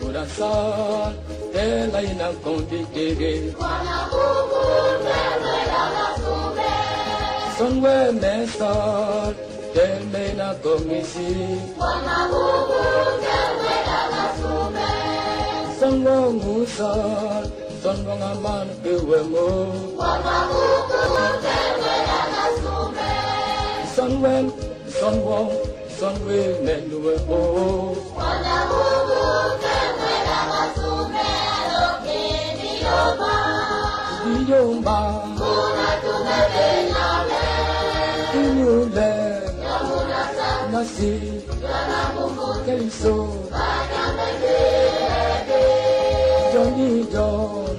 sol tela ina kondi dege Bwana Mungu tembea na tume. sonwe me sol tel me na komisi Bwana Mungu tembea na tume. sonwo musol sonwo ngaman pewemo Bwana Mungu tembea na tume. sonwen sonwo sonwe menuwe o Bomba Une na Nasci. Quem sou? Johnny John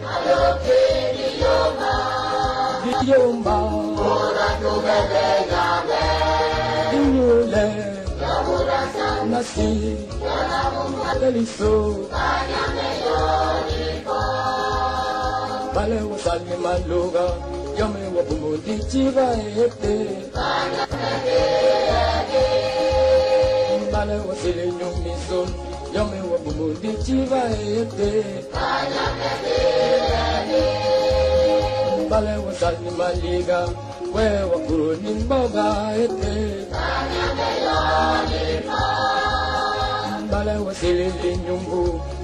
Diomba Une mulher Nasci. Quem sou? bale wa salmi maluga yome wa bumundi chiva ete bale wa sili nyumi sun yome wa bumundi chiva ete bale wa salmi maliga we wa kuruni mboga ete bale wa sili nyumbu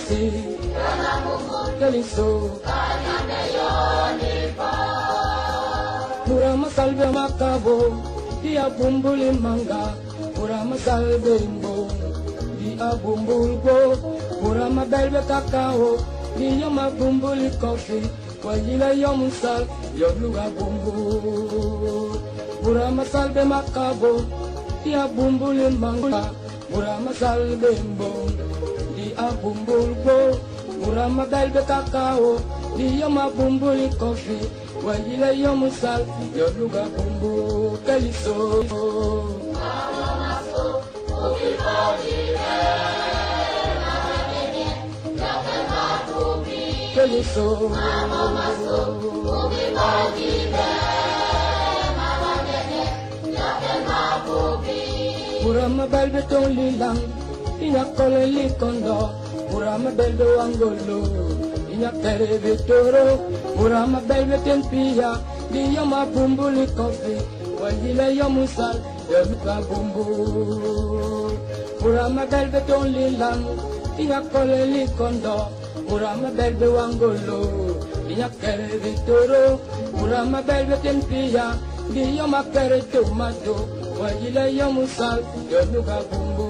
Nasi Keliso Murama salve makabo Dia bumbuli manga Murama salve imbo Dia bumbulbo Murama belbe kakao Dia ma bumbuli kofi Wajila yomusal Yoluga bumbu Murama salve makabo Dia bumbuli manga Murama salve imbo li a bumbul bo murama dal be kakao li yoma bumbuli kofi wayile yo musalfi yoluga bumbu keliso. Keliso. Mama maso, ubi bojibe Kurama balbe ton lilang Inya kole likondo Murama belbe wangolo Inya kere vitoro Murama belbe tempia. Diyo ma bumbuli kofi Wajile yo musal Yaluka bumbu. Murama belbe ton lilang Inya kole likondo Murama belbe wangolo Inya kere vitoro Murama belbe tempia. Diyo ma kere tomato Wajile yo musal Yaluka bumbu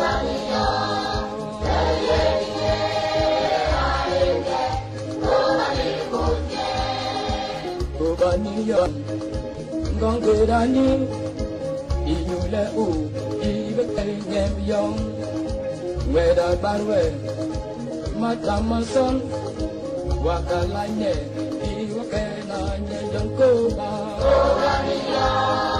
Keliso Keliso Toba Toba Toba niyan Gonggerani Inyule u Ibe kenyem yong Weda barwe Matamason Wakalanye Iwa kenanye Jongkoba. Apasto